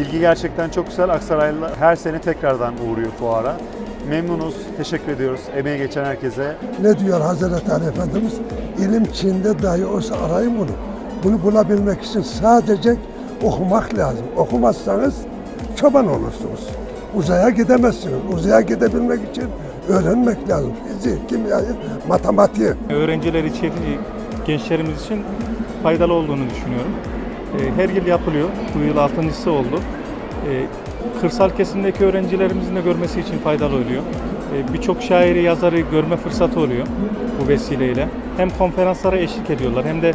İlgi gerçekten çok güzel. Aksaraylılar her sene tekrardan uğruyor fuara. Memnunuz, teşekkür ediyoruz emeğe geçen herkese. Ne diyor Hazreti Ali Efendimiz? İlim Çin'de dahi olsa arayın bunu. Bunu bulabilmek için sadece okumak lazım. Okumazsanız çoban olursunuz. Uzaya gidemezsiniz. Uzaya gidebilmek için öğrenmek lazım. Fiziği, kimyayı, matematiği. Öğrenciler için, gençlerimiz için faydalı olduğunu düşünüyorum. E, Her yıl yapılıyor. Bu yıl altıncısı oldu. E, Kırsal kesimdeki öğrencilerimizin de görmesi için faydalı oluyor. E, Birçok şairi, yazarı görme fırsatı oluyor bu vesileyle. Hem konferanslara eşlik ediyorlar hem de e,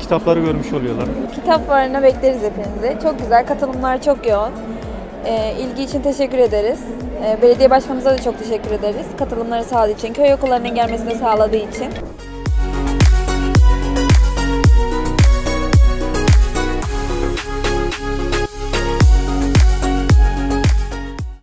kitapları görmüş oluyorlar. Kitap fuarına bekleriz hepinizi. Çok güzel, katılımlar çok yoğun. Ee, ilgi için teşekkür ederiz. Ee, belediye başkanımıza da çok teşekkür ederiz. Katılımları sağladığı için, köy okullarının gelmesini sağladığı için.